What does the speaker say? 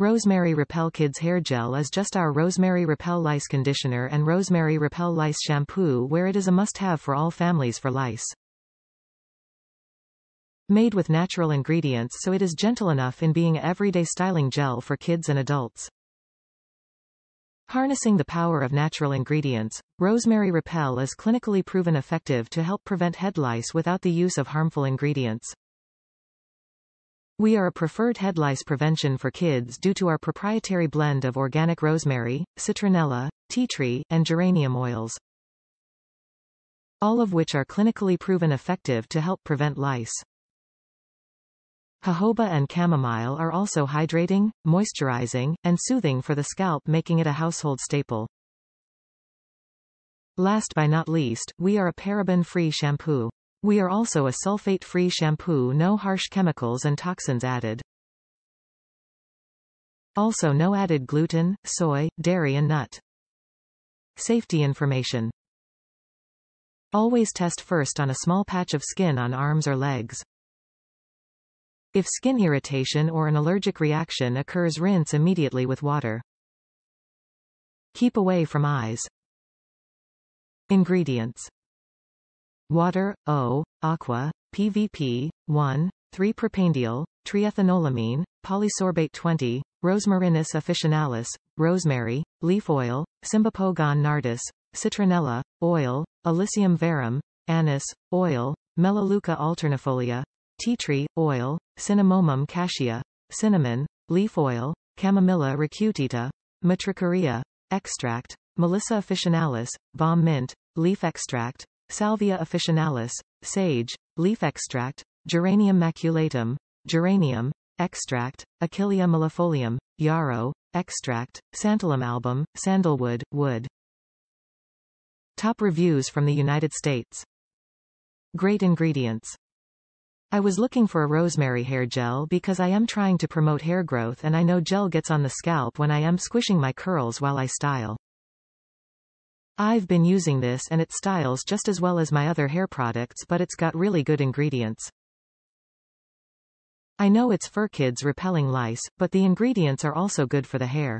Rosemary Repel Kids Hair Gel is just our Rosemary Repel Lice Conditioner and Rosemary Repel Lice Shampoo where it is a must-have for all families for lice. Made with natural ingredients so it is gentle enough in being everyday styling gel for kids and adults. Harnessing the power of natural ingredients, Rosemary Repel is clinically proven effective to help prevent head lice without the use of harmful ingredients. We are a preferred head lice prevention for kids due to our proprietary blend of organic rosemary, citronella, tea tree, and geranium oils. All of which are clinically proven effective to help prevent lice. Jojoba and chamomile are also hydrating, moisturizing, and soothing for the scalp making it a household staple. Last but not least, we are a paraben-free shampoo. We are also a sulfate-free shampoo no harsh chemicals and toxins added. Also no added gluten, soy, dairy and nut. Safety information. Always test first on a small patch of skin on arms or legs. If skin irritation or an allergic reaction occurs rinse immediately with water. Keep away from eyes. Ingredients water, eau, aqua, PVP, 1, 3-propanediol, triethanolamine, polysorbate 20, Rosmarinus officinalis, rosemary, leaf oil, Cymbopogon nardus, citronella, oil, Illicium verum, anise, oil, Melaleuca alternifolia, tea tree, oil, Cinnamomum cassia, cinnamon, leaf oil, Chamomilla recutita, matricaria, extract, Melissa officinalis, balm mint, leaf extract, Salvia officinalis, sage, leaf extract, Geranium maculatum, geranium, extract, Achillea millefolium, yarrow, extract, Santalum album, sandalwood, wood. Top reviews from the United States. Great ingredients. I was looking for a rosemary hair gel because I am trying to promote hair growth and I know gel gets on the scalp when I am squishing my curls while I style. I've been using this and it styles just as well as my other hair products but it's got really good ingredients. I know it's for kids repelling lice, but the ingredients are also good for the hair.